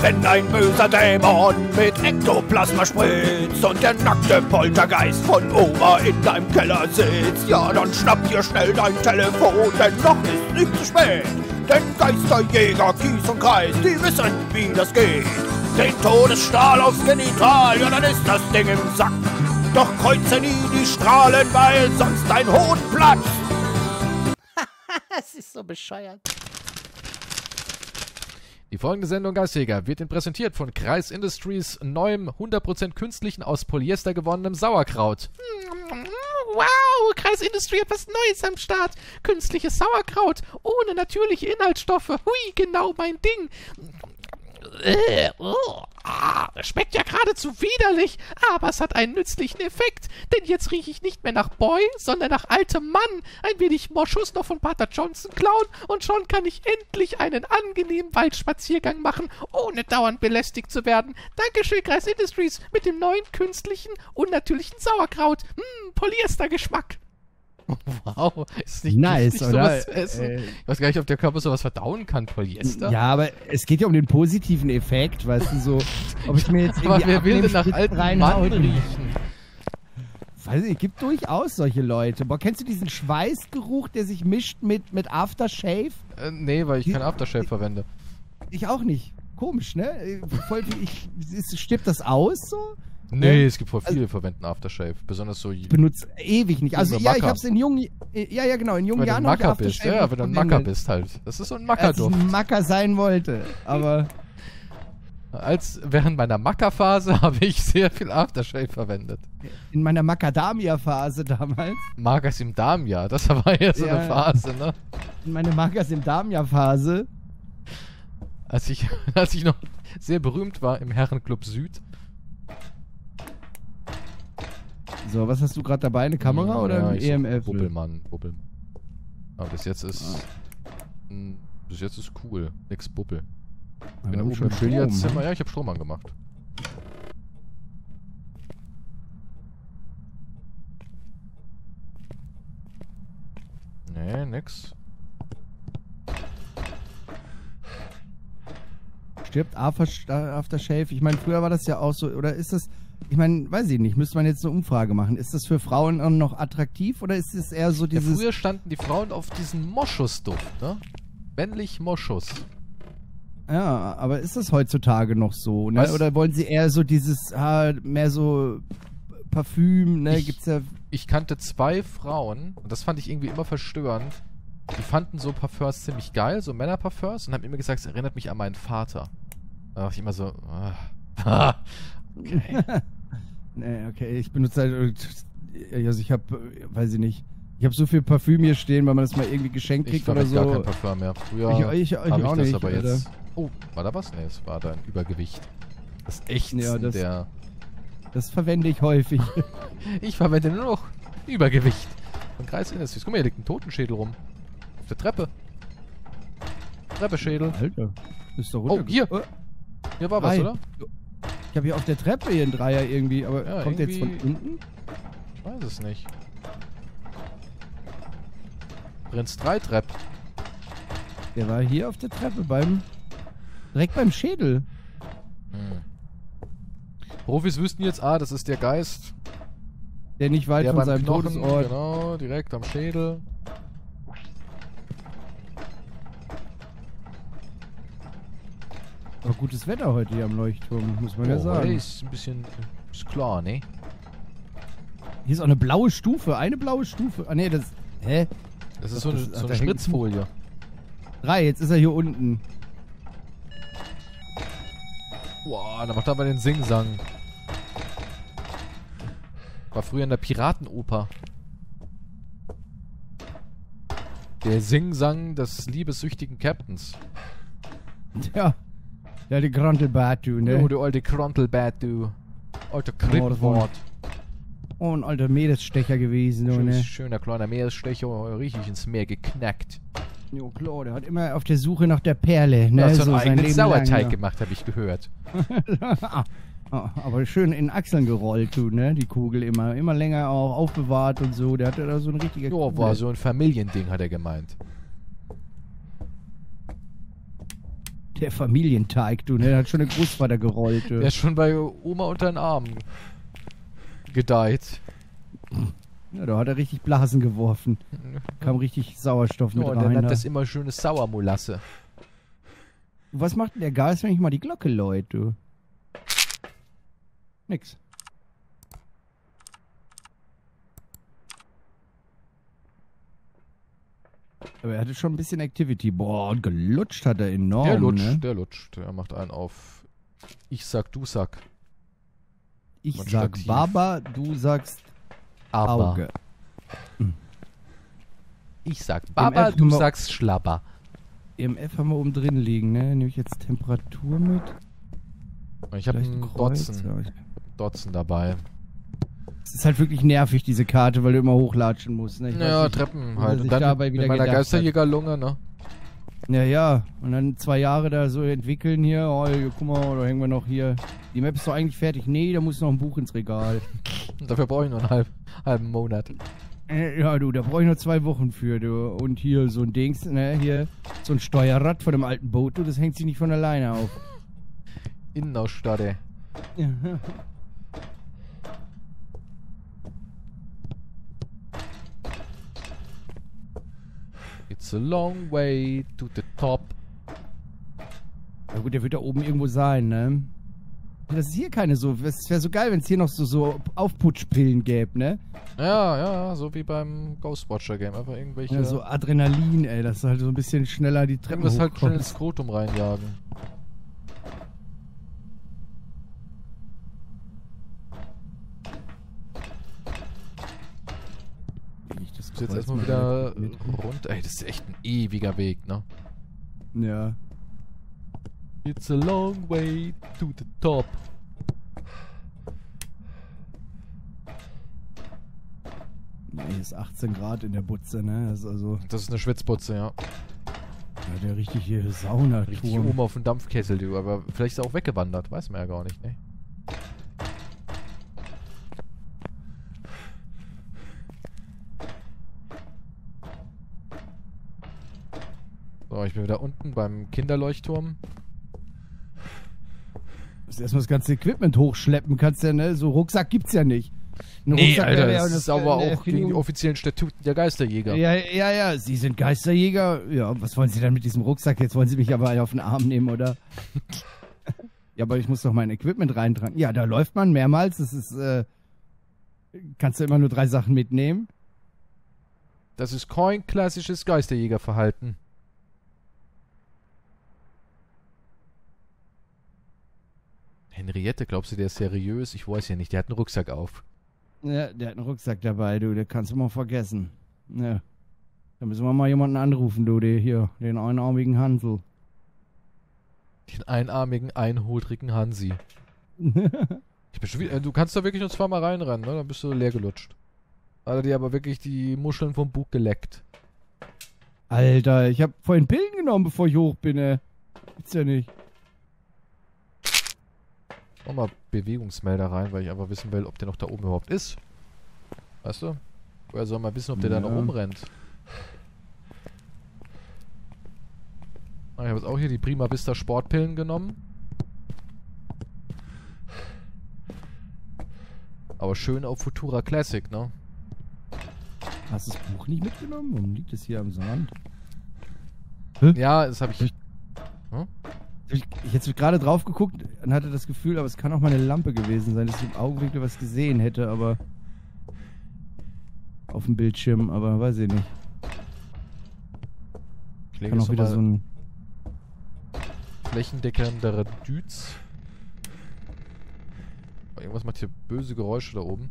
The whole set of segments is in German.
Wenn ein böser Dämon mit Ektoplasma spritzt und der nackte Poltergeist von Oma in deinem Keller sitzt, ja, dann schnapp dir schnell dein Telefon, denn noch ist nicht zu spät. Denn Geisterjäger, Kies und Kreis, die wissen, wie das geht. Den Todesstrahl aufs Genital, ja, dann ist das Ding im Sack. Doch kreuze nie die Strahlen, weil sonst dein Hohn platzt. Das ist so bescheuert. Die folgende Sendung Geistjäger wird Ihnen präsentiert von Kreis Industries neuem 100% künstlichen aus Polyester gewonnenem Sauerkraut. Wow, Kreis Industrie hat was Neues am Start. Künstliches Sauerkraut ohne natürliche Inhaltsstoffe. Hui, genau mein Ding. Äh, oh, das schmeckt ja geradezu widerlich, aber es hat einen nützlichen Effekt, denn jetzt rieche ich nicht mehr nach Boy, sondern nach altem Mann, ein wenig Moschus noch von Pater Johnson klauen und schon kann ich endlich einen angenehmen Waldspaziergang machen, ohne dauernd belästigt zu werden. Dankeschön, Kreis Industries, mit dem neuen künstlichen, unnatürlichen Sauerkraut. Hm, Polyestergeschmack. Wow, ist nicht Nice, giftig, oder? sowas zu essen? Äh, ich weiß gar nicht, ob der Körper sowas verdauen kann, Polyester. Ja, aber es geht ja um den positiven Effekt, weißt du, so, ob ich mir jetzt aber irgendwie wer will denn nach alten Mann riechen? Weiß ich, gibt durchaus solche Leute. Boah, kennst du diesen Schweißgeruch, der sich mischt mit, mit Aftershave? Äh, nee, weil ich Die- kein Aftershave verwende. Ich auch nicht. Komisch, ne? Voll, ich, ist, stirbt das aus so? Nee, Ja. es gibt voll viele, die verwenden Aftershave. Besonders so, Ich benutze ewig nicht. Also ja, ich hab's in jungen, äh, ja, ja, genau, in jungen wenn du Jahren ein Macker bist. Ja, wenn du ein Macker bist halt. Das ist so ein Als ich Mackerduft. ein Macker sein wollte. Aber Als während meiner Mackerphase habe ich sehr viel Aftershave verwendet. in meiner Macadamia-Phase damals, Magas im Darmjahr, das war ja so Ja. eine Phase, ne? in meiner Mackers im Damia-Phase, Als ich, als ich noch sehr berühmt war im Herrenclub Süd. So, was hast du gerade dabei? Eine Kamera Ja, oder ein E ich so, EMF? Bubbelmann, Bubbelmann. Aber bis jetzt ist. mh, Bis jetzt ist cool. Nix Bubbel. Aber Bin oben im Billardzimmer. Ja, ich habe Strom angemacht. Nee, nix. Stirbt After- Aftershave? Ich meine, früher war das ja auch so, oder ist das, ich meine, weiß ich nicht, müsste man jetzt eine Umfrage machen. Ist das für Frauen noch attraktiv oder ist es eher so Ja, dieses, früher standen die Frauen auf diesen Moschusduft, ne? Männlich Moschus. ja, aber ist das heutzutage noch so, ne? Oder wollen sie eher so dieses, ah, mehr so Parfüm, ne? Ich- Gibt's ja, Ich kannte zwei Frauen, und das fand ich irgendwie immer verstörend. Die fanden so Parfums ziemlich geil, so Männerparfums, und haben immer gesagt, es erinnert mich an meinen Vater. Da dachte ich immer so, ah. Okay. ne, okay, ich benutze halt, äh, also ich habe, weiß ich nicht, ich habe so viel Parfüm hier stehen, weil man das mal irgendwie geschenkt Ich kriegt oder so. gar kein Parfum mehr. Früher Ich- ich- ich habe ich auch das nicht, aber Alter. jetzt. Oh, war da was? Nee, es war da ein Übergewicht. Das Ächzen Ja, das- der. Das verwende ich häufig. Ich verwende nur noch Übergewicht. Von Kreis Industries. Guck mal, hier liegt ein Totenschädel rum. Auf der Treppe. Treppeschädel. Alter, ist doch Oh, runter. hier. Oh, Hier war was, Ei. oder? Ich habe hier auf der Treppe hier einen Dreier irgendwie, aber Ja, kommt der jetzt von irgendwie- unten? Ich weiß es nicht. Prinz 3 Trepp. Der war hier auf der Treppe beim. Direkt beim Schädel. Hm. Profis wüssten jetzt, ah, das ist der Geist. Der nicht weit der von seinem Knochen, Todesort. genau, direkt am Schädel. Aber gutes Wetter heute hier am Leuchtturm, muss man ja Oh, sagen. hey, ist ein bisschen, ist klar, ne? Hier ist auch eine blaue Stufe, eine blaue Stufe. Ah nee, das. Hä? Das ist Das- so eine, das- so eine Spritzfolie. Drei, jetzt ist er hier unten. Boah, da macht er aber den Singsang. War früher in der Piratenoper. Der Singsang des liebessüchtigen Captains. Ja. Ja, die Grantelbatu, ne? Oh, du alte Krontelbad, du. Alter Krippwort. Oh, ein alter Meeresstecher gewesen, du, Schön, ne? Schöner kleiner Meeresstecher, richtig ins Meer geknackt. Jo, klar, der hat immer auf der Suche nach der Perle, ne? Du hast so so einen eigenen Sauerteig lang, ja. gemacht, habe ich gehört. Ah, aber schön in Achseln gerollt, du, ne? Die Kugel immer. Immer länger auch aufbewahrt und so. Der hatte da so eine richtige Ja, Kugel. war so ein Familiending, hat er gemeint. Der Familienteig, du, ne? Der hat schon der Großvater gerollt, du. Der ist schon bei Oma unter den Armen gedeiht. Ja, da hat er richtig Blasen geworfen. Kam richtig Sauerstoff mit Ja, rein. nennt da. das immer schöne Sauermolasse. Was macht denn der Gas, wenn ich mal die Glocke läut, du? Nix. Aber er hatte schon ein bisschen Activity. Boah, und gelutscht hat er enorm, der lutscht, ne? der lutscht. Der macht einen auf Ich sag, du sag. Ich man sag Stativ. Baba, du sagst Aber. Auge. Ich sag Baba, du sagst Schlabber. EMF haben wir oben drin liegen, ne? Nehme ich jetzt Temperatur mit? Ich habe einen? Dotzen, Dotzen dabei. Es ist halt wirklich nervig, diese Karte, weil du immer hochlatschen musst, ne? Ich Ja, weiß nicht, Treppen halt. Und dann dabei mit wieder meiner gedacht hat. Geisterjägerlunge, ne? Ja, ja. Und dann zwei Jahre da so entwickeln hier. Oh, hier, guck mal, da hängen wir noch hier. Die Map ist doch eigentlich fertig. Nee, da muss noch ein Buch ins Regal. Und dafür brauche ich nur einen halb, halben Monat. Äh, ja, du, da brauche ich nur zwei Wochen für, du. Und hier so ein Dings, ne, hier. So ein Steuerrad von dem alten Boot, du, das hängt sich nicht von alleine auf. Innenausstatte. Ja. It's a long way to the top. Ja gut, der wird da oben irgendwo sein, ne? Das ist hier keine so. Es wäre so geil, wenn es hier noch so, so Aufputschpillen gäbe, ne? Ja, ja, so wie beim Ghostwatcher Game. Einfach irgendwelche. Ja, so Adrenalin, ey, dass du halt so ein bisschen schneller die Treppen irgendwas halt schnell ins. Skrotum reinjagen. Ist jetzt erstmal mal wieder mit- rund. Ey, das ist echt ein ewiger Weg, ne? Ja. It's a long way to the top. Nee, hier ist 18 Grad in der Butze, ne? Das ist also Das ist eine Schwitzputze, ja. ja, der richtig hier sauna Richtig oben auf dem Dampfkessel, du. Aber vielleicht ist er auch weggewandert. Weiß man ja gar nicht, ne? Bin wieder unten beim Kinderleuchtturm. Musst erstmal das ganze Equipment hochschleppen, kannst ja, ne? So Rucksack gibt's ja nicht. Ein Nee, Rucksack Alter, das ist aber auch gegen die Erfindung. offiziellen Statuten der Geisterjäger. Ja, ja, ja, Sie sind Geisterjäger. Ja, was wollen Sie dann mit diesem Rucksack? Jetzt wollen Sie mich aber auf den Arm nehmen, oder? ja, aber ich muss doch mein Equipment reintragen. Ja, da läuft man mehrmals. Das ist, äh, kannst du immer nur drei Sachen mitnehmen? Das ist kein klassisches Geisterjägerverhalten. Henriette, glaubst du, der ist seriös? Ich weiß ja nicht, der hat einen Rucksack auf. Ja, der hat einen Rucksack dabei, du. Der kannst du mal vergessen. Ja. Da müssen wir mal jemanden anrufen, du. Der hier, den einarmigen Hansel. Den einarmigen, einhodrigen Hansi. Ich bin schon wieder, äh, du kannst da wirklich nur zweimal reinrennen, ne? Dann bist du leer gelutscht. Hat er dir aber wirklich die Muscheln vom Bug geleckt. Alter, ich hab vorhin Pillen genommen, bevor ich hoch bin, ey. Gibt's ja nicht. Mal Bewegungsmelder rein, weil ich einfach wissen will, ob der noch da oben überhaupt ist. Weißt du? Woher soll man wissen, ob der da noch Ja. rumrennt? Ah, ich habe jetzt auch hier die Prima Vista Sportpillen genommen. Aber schön auf Futura Classic, ne? Hast du das Buch nicht mitgenommen? Warum liegt es hier am Sand? Ja, das habe ich. Ich- Ich, jetzt gerade drauf geguckt und hatte das Gefühl, aber es kann auch meine Lampe gewesen sein, dass ich im Augenwinkel was gesehen hätte, aber auf dem Bildschirm, aber weiß ich nicht. Ich lege Kann auch wieder so ein. flächendeckendere Düts. Oh, Irgendwas macht hier böse Geräusche da oben.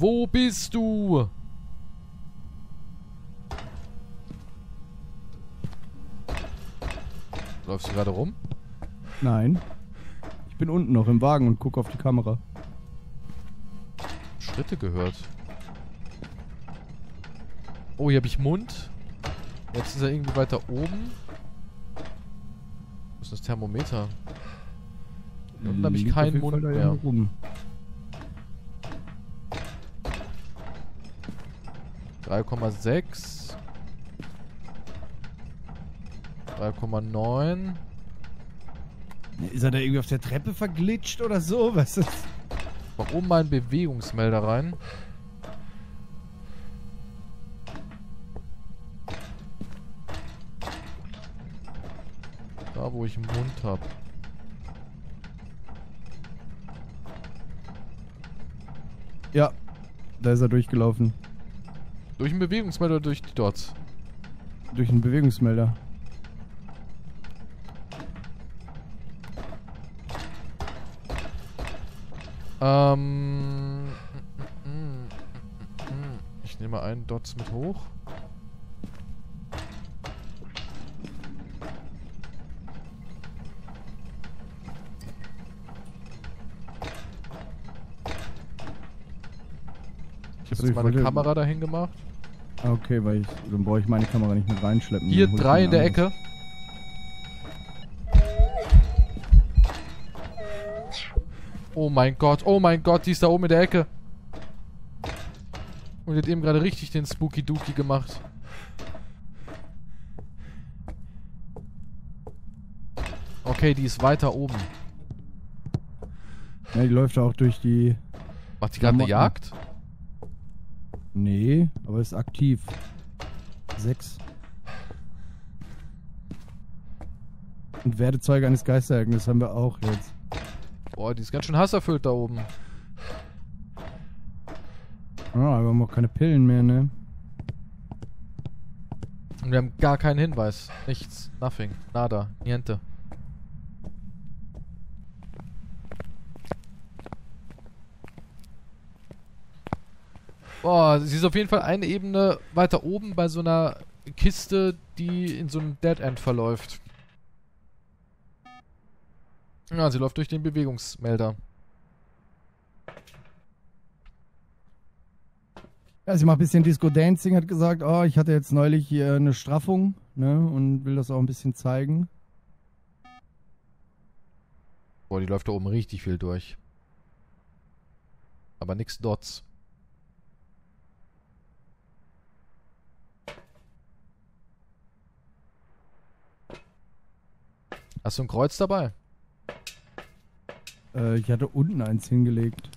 Wo bist du? Läufst du gerade rum? Nein. Ich bin unten noch im Wagen und gucke auf die Kamera. Schritte gehört. Oh, hier habe ich Mund. Jetzt ist er irgendwie weiter oben. ist das Thermometer? Unten habe ich keinen Mund mehr. rum. 3,6. 3,9. Ist er da irgendwie auf der Treppe verglitscht oder so? Was ist? Mach oben mal einen Bewegungsmelder rein. Da, wo ich einen Mund hab. Ja, da ist er durchgelaufen. Durch einen Bewegungsmelder oder durch die Dots? Durch einen Bewegungsmelder. Ähm. Ich nehme einen Dots mit hoch. Ich habe ich jetzt meine Kamera dahin gemacht. Okay, weil ich, dann brauche ich meine Kamera nicht mit reinschleppen. Hier drei in der Ecke. Oh mein Gott, oh mein Gott, die ist da oben in der Ecke. Und die hat eben gerade richtig den Spooky Dookie gemacht. Okay, die ist weiter oben. Ja, die läuft auch durch die... Macht die gerade eine. Jagd? Nee, aber ist aktiv. Sechs. Und werde Zeuge eines Geisterereignisses haben wir auch jetzt. Boah, die ist ganz schön hasserfüllt da oben. Ah, aber wir haben auch keine Pillen mehr, ne? Und wir haben gar keinen Hinweis. Nichts. Nothing. Nada. Niente. Boah, sie ist auf jeden Fall eine Ebene weiter oben bei so einer Kiste, die in so einem Dead End verläuft. Ja, sie läuft durch den Bewegungsmelder. Ja, sie macht ein bisschen Disco Dancing, hat gesagt, oh, ich hatte jetzt neulich hier eine Straffung, ne? Und will das auch ein bisschen zeigen. Boah, die läuft da oben richtig viel durch. Aber nix Dots. Hast du ein Kreuz dabei? Äh, ich hatte unten eins hingelegt.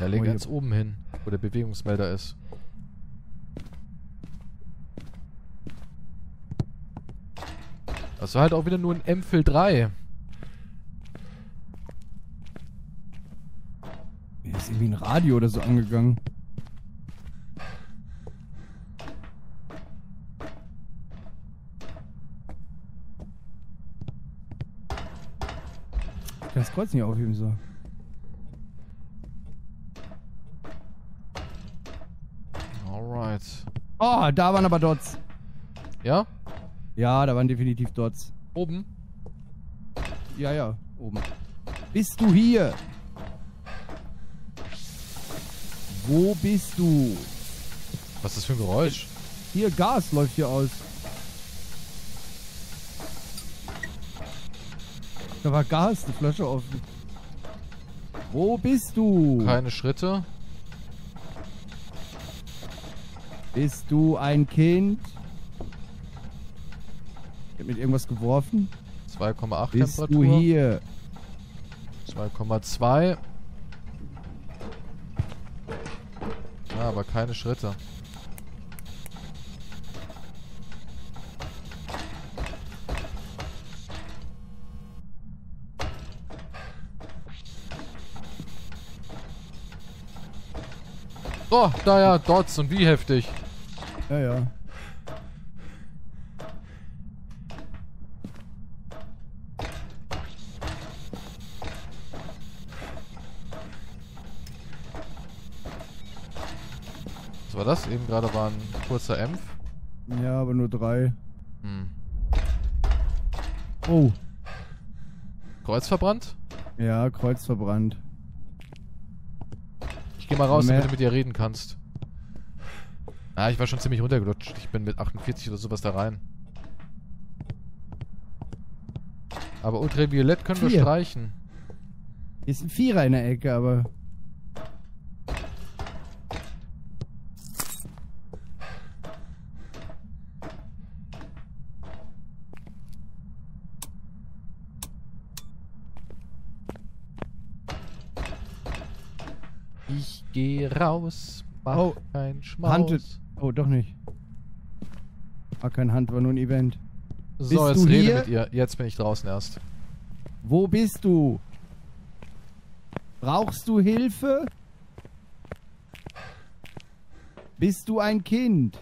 Ja, leg Oh, ganz oben hin, wo der Bewegungsmelder ist. Das war halt auch wieder nur ein Empfil 3. Hier ist irgendwie ein Radio oder so angegangen. Das Kreuz nicht aufheben, so. Alright. Oh, da waren aber Dots. Ja? Ja, da waren definitiv Dots. Oben? Ja, ja, oben. Bist du hier? Wo bist du? Was ist das für ein Geräusch? Hier, Gas läuft hier aus. Da war Gas, die Flasche offen. Wo bist du? Keine Schritte. Bist du ein Kind? Ich hab mit irgendwas geworfen. 2,8 Bist Temperatur. du hier? 2,2. Ja, aber keine Schritte. Oh, da ja, Dots und wie heftig. Ja, ja. Was war das? Eben gerade war ein kurzer Empf. Ja, aber nur drei. Hm. Oh. Kreuz verbrannt? Ja, Kreuz verbrannt. Ich geh mal raus, damit du mit dir reden kannst. Ah, ich war schon ziemlich runtergelutscht. Ich bin mit 48 oder sowas da rein. Aber Ultraviolett können wir Vier. streichen. Hier ist ein Vierer in der Ecke, aber. Ich geh raus, mach Oh, kein Schmaus. Hunted. Oh, doch nicht. War kein Hand, war nur ein Event. So, Bist jetzt du rede hier? mit ihr. Jetzt bin ich draußen erst. Wo bist du? Brauchst du Hilfe? Bist du ein Kind?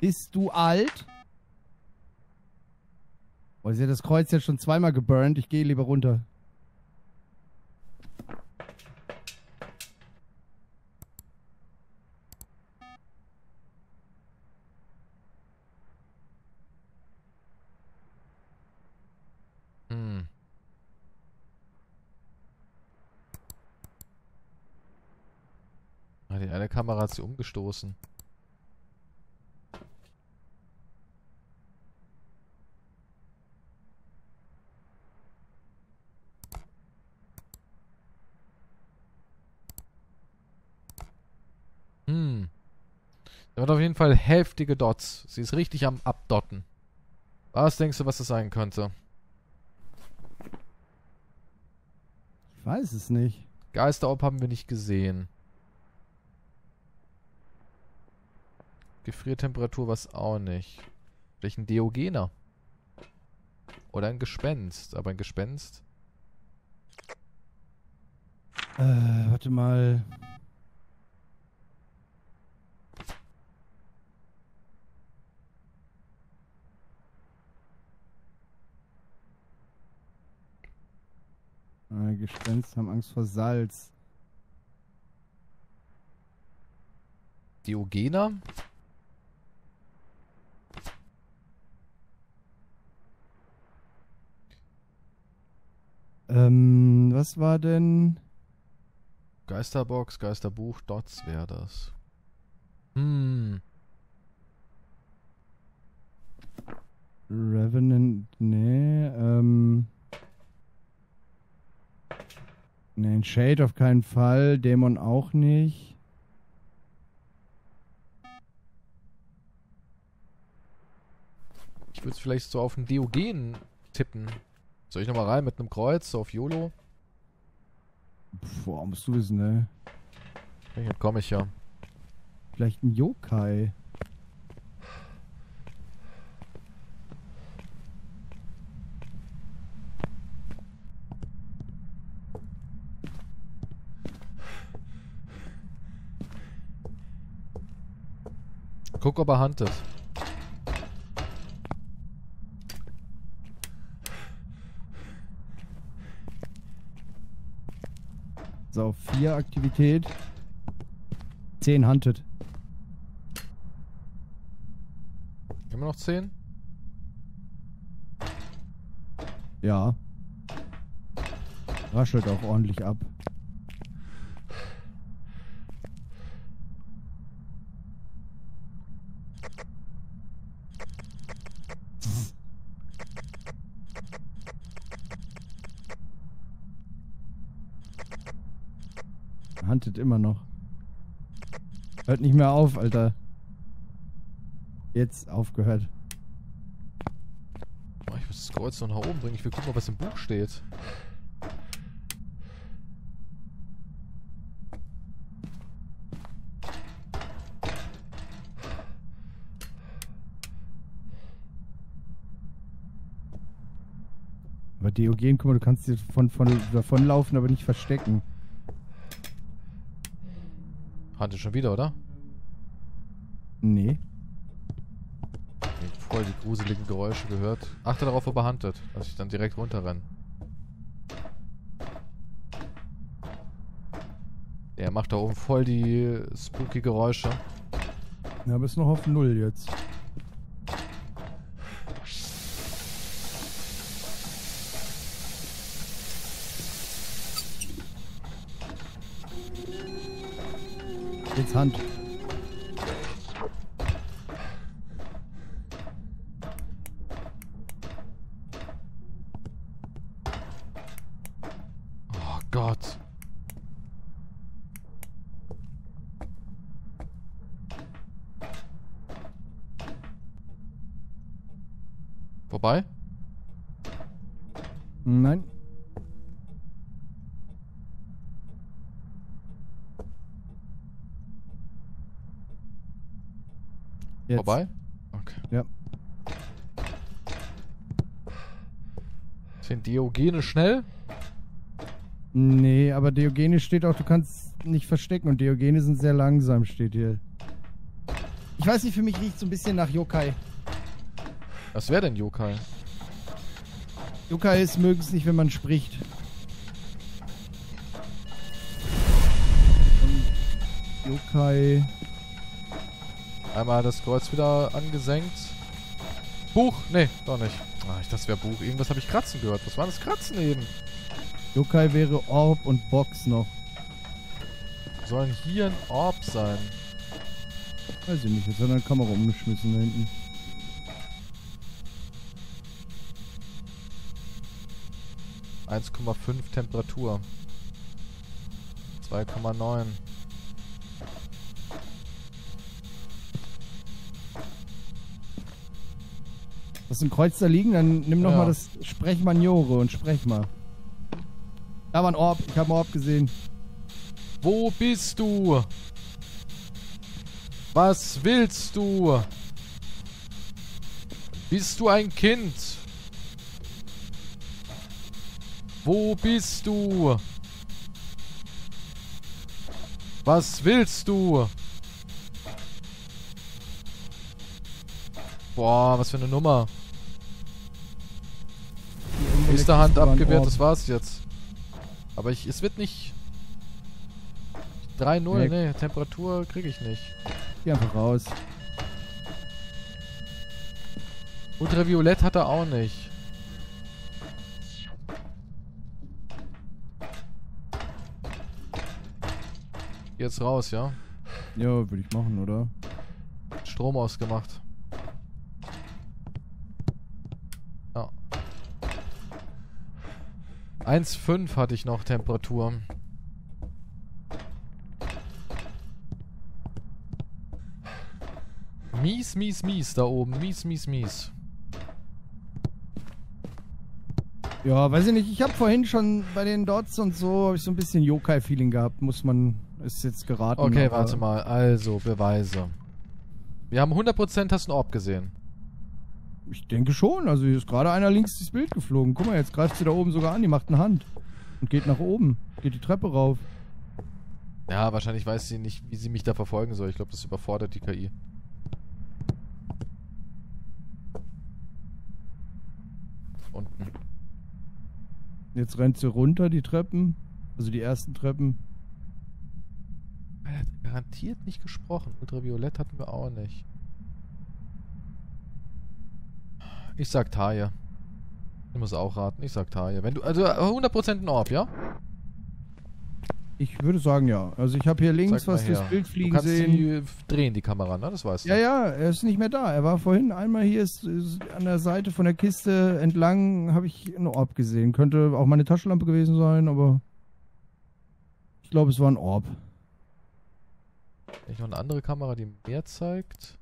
Bist du alt? Oh, sie hat das Kreuz ja schon zweimal geburnt. Ich gehe lieber runter. Hm. Ah, Die eine Kamera hat sie umgestoßen. Hm. Da hat auf jeden Fall heftige Dots. Sie ist richtig am Abdotten. Was denkst du, was das sein könnte? Ich weiß es nicht. Geisterorb haben wir nicht gesehen. Gefriertemperatur was auch nicht. Vielleicht ein Diogener. Oder ein Gespenst. Aber ein Gespenst. Äh, warte mal. Äh, Gespenster haben Angst vor Salz. Diogener? Ähm, was war denn? Geisterbox, Geisterbuch, Dots wäre das. Hm. Revenant, nee, ähm. Nee, ein Shade auf keinen Fall, Dämon auch nicht. Ich würde es vielleicht so auf einen Diogen tippen. Soll ich nochmal rein mit einem Kreuz, so auf YOLO? Pff, Boah, musst du wissen, ne? Dann komme ich ja. Vielleicht ein Yokai. Guck, ob er huntet. 4 Aktivität. 10 Hunted. Immer noch 10? Ja. Raschelt auch ordentlich ab. Huntet immer noch. Hört nicht mehr auf, Alter. Jetzt aufgehört. Oh, ich muss das Kreuz noch nach oben bringen. Ich will gucken, ob was im Buch steht. Aber Diogen, guck mal, du kannst dir von, von, davonlaufen, aber nicht verstecken. Huntet schon wieder, oder? Nee. Voll die gruseligen Geräusche gehört. Achte darauf, ob er huntet, dass ich dann direkt runterrenne. Der macht da oben voll die spooky Geräusche. Ja, bist noch auf Null jetzt. 600 Jetzt. Vorbei? Okay. Ja. Sind Diogene schnell? Nee, aber Diogene steht auch, du kannst nicht verstecken und Diogene sind sehr langsam, steht hier. Ich weiß nicht, für mich riecht so ein bisschen nach Yokai. Was wäre denn Yokai? Yokai ist mögen es nicht, wenn man spricht. Und Yokai. Einmal das Kreuz wieder angesenkt. Buch? Nee, doch nicht. Ah, ich dachte, es wäre Buch. Irgendwas habe ich kratzen gehört. Was war das Kratzen eben? Yokai wäre Orb und Box noch. Sollen hier ein Orb sein? Weiß ich nicht, jetzt hat er eine Kamera umgeschmissen da hinten. fünf Temperatur. 2,9. Lass ein Kreuz da liegen, dann nimm noch Ja. mal das Sprechmaniore und sprech mal. Da war ein Orb, ich habe einen Orb gesehen. Wo bist du? Was willst du? Bist du ein Kind? Wo bist du? Was willst du? Boah, was für eine Nummer. Hand abgewehrt, das war's jetzt. Aber ich, es wird nicht 3-0, Nee. nee, Temperatur kriege ich nicht. Geh einfach raus. Ultraviolett hat er auch nicht. Jetzt raus, ja? Ja, würde ich machen, oder? Strom ausgemacht. 1,5 hatte ich noch Temperatur. Mies, mies, mies da oben. Mies, mies, mies. Ja, weiß ich nicht. Ich habe vorhin schon bei den Dots und so habe ich so ein bisschen Yokai-Feeling gehabt. Muss man, ist jetzt geraten. Okay, warte mal. Also, Beweise. Wir haben 100% hast du einen Orb gesehen. Ich denke schon. Also hier ist gerade einer links ins Bild geflogen. Guck mal, jetzt greift sie da oben sogar an. Die macht eine Hand. Und geht nach oben. Geht die Treppe rauf. Ja, wahrscheinlich weiß sie nicht, wie sie mich da verfolgen soll. Ich glaube, das überfordert die KI. Unten. Jetzt rennt sie runter, die Treppen. Also die ersten Treppen. Er hat garantiert nicht gesprochen. Ultraviolett hatten wir auch nicht. Ich sag Taille. Ich muss auch raten. Ich sag Taille. Wenn du, also 100% ein Orb, ja? Ich würde sagen, ja. Also ich habe hier links was her. Bild Du fliegen kannst sehen. die äh, drehen, die Kamera, ne? Das weißt du. Ja, ja, er ist nicht mehr da. Er war vorhin einmal hier ist, ist an der Seite von der Kiste entlang, habe ich einen Orb gesehen. Könnte auch meine Taschenlampe gewesen sein, aber ich glaube, es war ein Orb. Ich noch eine andere Kamera, die mehr zeigt.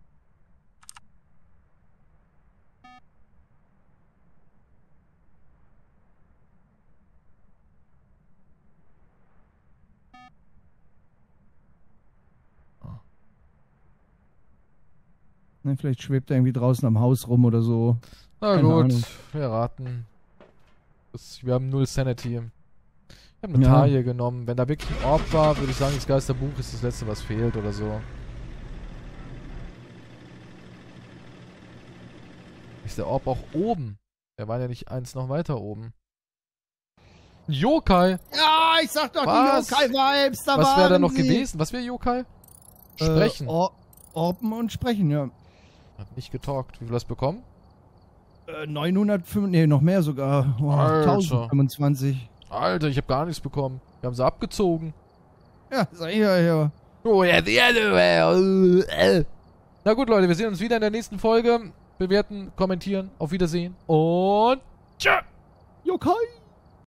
Ne, vielleicht schwebt er irgendwie draußen am Haus rum oder so. Na Keine gut, Ahnung. wir raten. Das, wir haben null Sanity. Ich habe eine Ja. Taille genommen. Wenn da wirklich ein Orb war, würde ich sagen, das Geisterbuch ist das letzte, was fehlt oder so. Ist der Orb auch oben? Der war ja nicht eins noch weiter oben. Yokai! Ja, ich sag doch Was? die Yokai-Vibes, da Was wäre da noch sie. gewesen? Was wäre Yokai? Sprechen. Äh, Or Orben und sprechen, ja. Hat nicht getalkt. Wie viel hast du bekommen? Äh, 905, nee, noch mehr sogar. Oh, Alter. 1025. Alter, ich habe gar nichts bekommen. Wir haben sie abgezogen. Ja, sag ich ja, ja. Oh yeah, the other way. Na gut, Leute, wir sehen uns wieder in der nächsten Folge. Bewerten, kommentieren, auf Wiedersehen und tschö. Yokai!